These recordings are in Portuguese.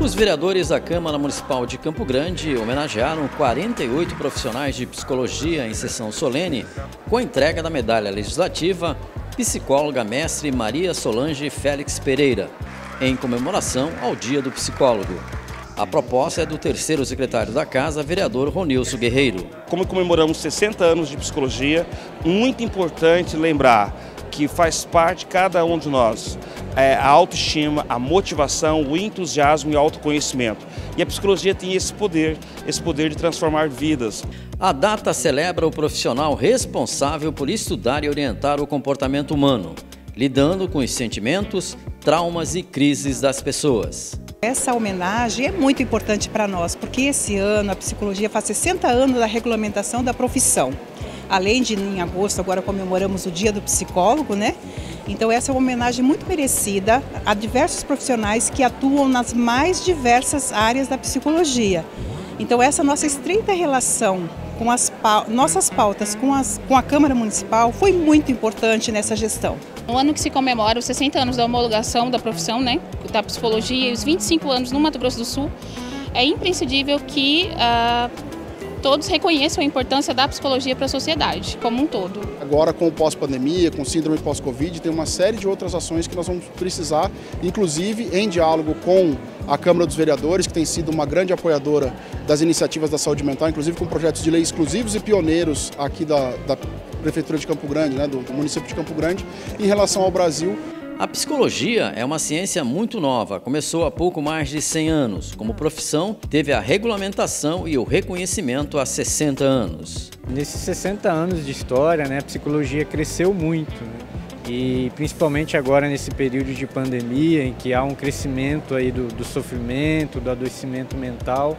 Os vereadores da Câmara Municipal de Campo Grande homenagearam 48 profissionais de psicologia em sessão solene com a entrega da medalha legislativa psicóloga mestre Maria Solange Félix Pereira, em comemoração ao Dia do Psicólogo. A proposta é do terceiro secretário da Casa, vereador Ronilson Guerreiro. Como comemoramos 60 anos de psicologia, muito importante lembrar que faz parte de cada um de nós é, a autoestima, a motivação, o entusiasmo e o autoconhecimento. E a psicologia tem esse poder, esse poder de transformar vidas. A data celebra o profissional responsável por estudar e orientar o comportamento humano, lidando com os sentimentos, traumas e crises das pessoas. Essa homenagem é muito importante para nós, porque esse ano a psicologia faz 60 anos da regulamentação da profissão. Além de em agosto agora comemoramos o Dia do Psicólogo, né? Então essa é uma homenagem muito merecida a diversos profissionais que atuam nas mais diversas áreas da psicologia. Então essa nossa estreita relação com as nossas pautas com, as, com a Câmara Municipal foi muito importante nessa gestão. No ano que se comemora os 60 anos da homologação da profissão, né, da psicologia e os 25 anos no Mato Grosso do Sul, é imprescindível que uh, todos reconheçam a importância da psicologia para a sociedade como um todo. Agora, com o pós-pandemia, com síndrome pós-Covid, tem uma série de outras ações que nós vamos precisar, inclusive em diálogo com a Câmara dos Vereadores, que tem sido uma grande apoiadora das iniciativas da saúde mental, inclusive com projetos de lei exclusivos e pioneiros aqui da, da Prefeitura de Campo Grande, né, do, do município de Campo Grande, em relação ao Brasil. A psicologia é uma ciência muito nova, começou há pouco mais de 100 anos. Como profissão, teve a regulamentação e o reconhecimento há 60 anos. Nesses 60 anos de história, né, a psicologia cresceu muito. Né? E principalmente agora nesse período de pandemia, em que há um crescimento aí do, do sofrimento, do adoecimento mental,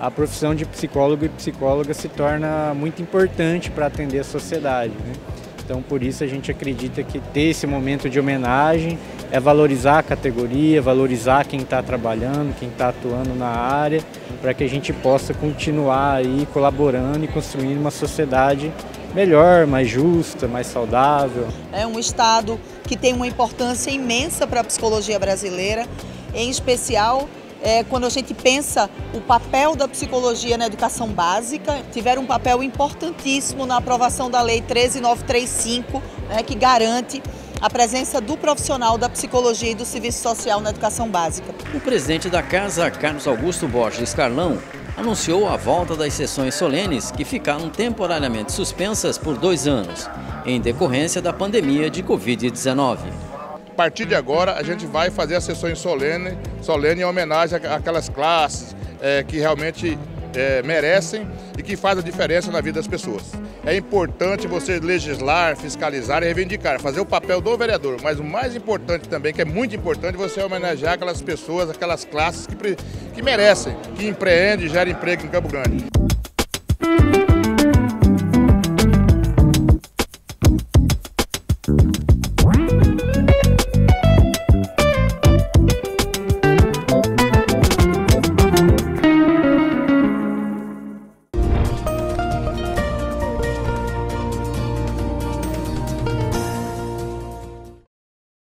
a profissão de psicólogo e psicóloga se torna muito importante para atender a sociedade. Né? Então, por isso a gente acredita que ter esse momento de homenagem é valorizar a categoria, valorizar quem está trabalhando, quem está atuando na área, para que a gente possa continuar aí colaborando e construindo uma sociedade melhor, mais justa, mais saudável. É um estado que tem uma importância imensa para a psicologia brasileira, em especial é, quando a gente pensa o papel da psicologia na educação básica, tiveram um papel importantíssimo na aprovação da Lei 13935, né, que garante a presença do profissional da psicologia e do serviço social na educação básica. O presidente da casa, Carlos Augusto Borges Carlão, anunciou a volta das sessões solenes que ficaram temporariamente suspensas por dois anos, em decorrência da pandemia de Covid-19. A partir de agora, a gente vai fazer as sessões solene, solene em homenagem àquelas classes é, que realmente é, merecem e que fazem a diferença na vida das pessoas. É importante você legislar, fiscalizar e reivindicar, fazer o papel do vereador, mas o mais importante também, que é muito importante, você homenagear aquelas pessoas, aquelas classes que, que merecem, que empreendem e geram emprego em Campo Grande.